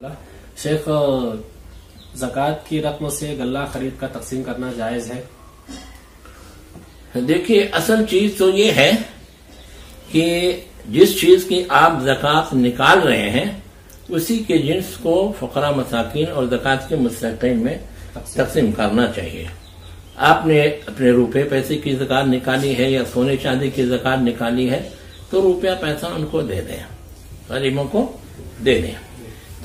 शेख जक़ात की रकम से गल्ला खरीद का तकसीम करना जायज़ है। देखिए, असल चीज़ तो ये है कि जिस चीज़ की आप जक़ात निकाल रहे हैं, उसी के जिन्स को फकरा मसाकिन और जक़ात के मुस्तकिन में तकसीम करना चाहिए। आपने अपने रुपए पैसे की जक़ात निकाली है या सोने चांदी की जक़ात निकाली है तो रुपया पैसा उनको दे दें। गरीबों को दे दें।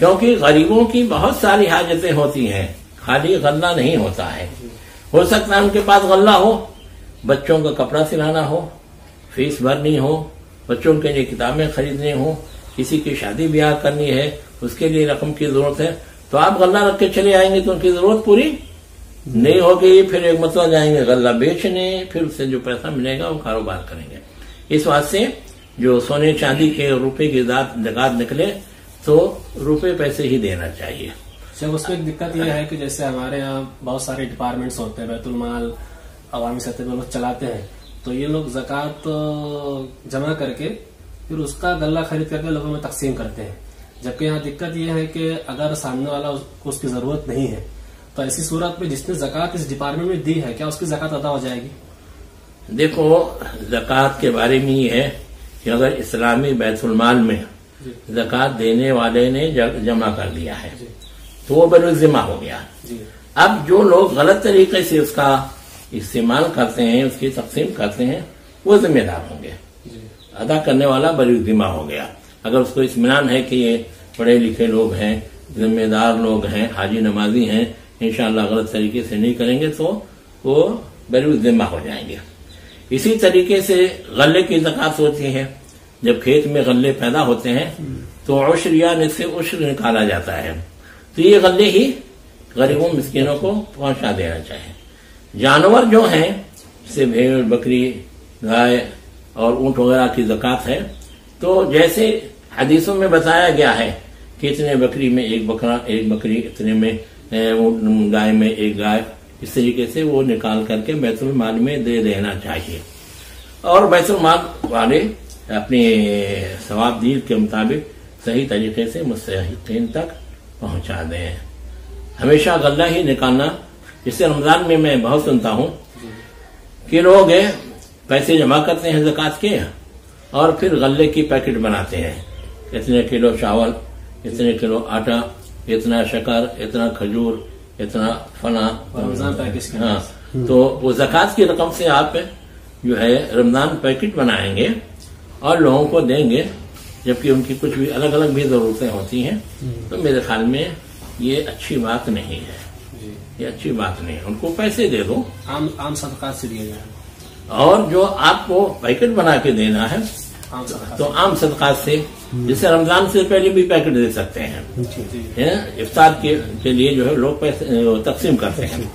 क्योंकि गरीबों की बहुत सारी हाजतें होती हैं। खाली गल्ला नहीं होता है। हो सकता है उनके पास गल्ला हो, बच्चों का कपड़ा सिलाना हो, फ़ीस भरनी हो, बच्चों के लिए किताबें खरीदनी हो, किसी की शादी ब्याह करनी है, उसके लिए रकम की ज़रूरत है तो आप गल्ला रख के चले आएँगे तो उनकी ज़रूरत पूरी नहीं होगी, फिर एक मतलब जाएँगे गल्ला बेचने, फिर उससे जो पैसा मिलेगा वो कारोबार करेंगे। इस वास्ते जो सोने चांदी के रुपए की जगात निकले तो रुपए पैसे ही देना चाहिए। सर उसमें एक दिक्कत यह है कि जैसे हमारे यहाँ बहुत सारे डिपार्टमेंट्स होते हैं बैतुलमाल अवामी सतह पर लोग चलाते हैं तो ये लोग जक़ात जमा करके फिर उसका गल्ला खरीद करके लोगों में तकसीम करते हैं। जबकि यहाँ दिक्कत यह है कि अगर सामने वाला उसको उसकी ज़रूरत नहीं है तो ऐसी सूरत में जिसने जक़ात इस डिपार्टमेंट में दी है क्या उसकी जक़ात अदा हो जाएगी? देखो जक़ात के बारे में ये है कि अगर इस्लामी बैतुलमाल में जक़ात देने वाले ने जमा कर दिया है। तो वो बलुजिमा हो गया। अब जो लोग गलत तरीके से उसका इस्तेमाल करते हैं उसकी तकसीम करते हैं वो जिम्मेदार होंगे। अदा करने वाला बलुजिमा हो गया। अगर उसको इतमान है कि ये पढ़े लिखे लोग हैं जिम्मेदार लोग हैं हाजी नमाजी हैं इंशाला गलत तरीके से नहीं करेंगे तो वो बलुजिमा हो जाएँगे। इसी तरीके से गले की जक़ात होती है। जब खेत में गले पैदा होते हैं तो उश्र या से उश्र निकाला जाता है। तो ये गले ही गरीबों, मिस्किनों को पहुँचा देना चाहिए। जानवर जो हैं, जैसे भेड़, बकरी, गाय और ऊँट वगैरह की जक़ात है तो जैसे हदीसों में बताया गया है कि इतने बकरी में एक बकरा, एक बकरी, इतने में गाय में एक गाय, इस तरीके से वो निकाल करके बैतुल माल में दे देना चाहिए। और बैतुल माल वाले अपने सवाबदीर के मुताबिक सही तरीके से मुस्तकिन तक पहुँचा दें। हमेशा गल्ला ही निकालना जिससे रमज़ान में मैं बहुत सुनता हूँ कि लोग पैसे जमा करते हैं जक़ात के और फिर गल्ले की पैकेट बनाते हैं। इतने किलो चावल इतने किलो आटा इतना शकर इतना खजूर इतना फना। हाँ तो वो जक़ात की रकम से आप जो है रमज़ान पैकेट बनाएँगे। और लोगों को देंगे जबकि उनकी कुछ भी अलग अलग भी जरूरतें होती हैं तो मेरे ख्याल में ये अच्छी बात नहीं है। ये अच्छी बात नहीं है। उनको पैसे दे दो। आम आम सदका से दिए जाए। और जो आपको पैकेट बना के देना है आम तो आम सदका से जिसे रमज़ान से पहले भी पैकेट दे सकते हैं। इफ्तार के, के लिए जो है लोग पैसे तकसीम करते हैं।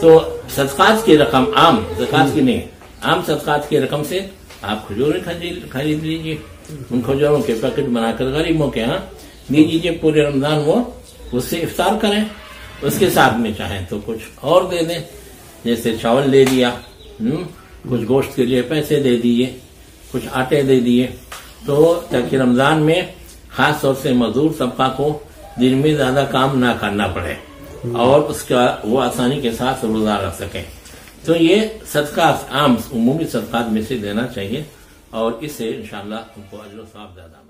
तो सदकात की रकम आम सदकात की नहीं आम सदकात की रकम से आप खजूरें खरीद लीजिए। उन खजूरों के पैकेट बनाकर गरीबों के यहाँ दे दीजिए पूरे रमज़ान वो उससे इफ्तार करें। उसके साथ में चाहें तो कुछ और दे दें। जैसे चावल दे दिया हम्म, कुछ गोश्त के लिए पैसे दे दिए कुछ आटे दे दिए। तो ताकि रमज़ान में खास तौर से मजदूर तबका को दिन में ज़्यादा काम ना करना पड़े और उसका वो आसानी के साथ रोजा रख सके। तो ये सदका आम, उमूमी सदकात में से देना चाहिए, और इससे इनशाला उनको अजर साफ़ ज़्यादा।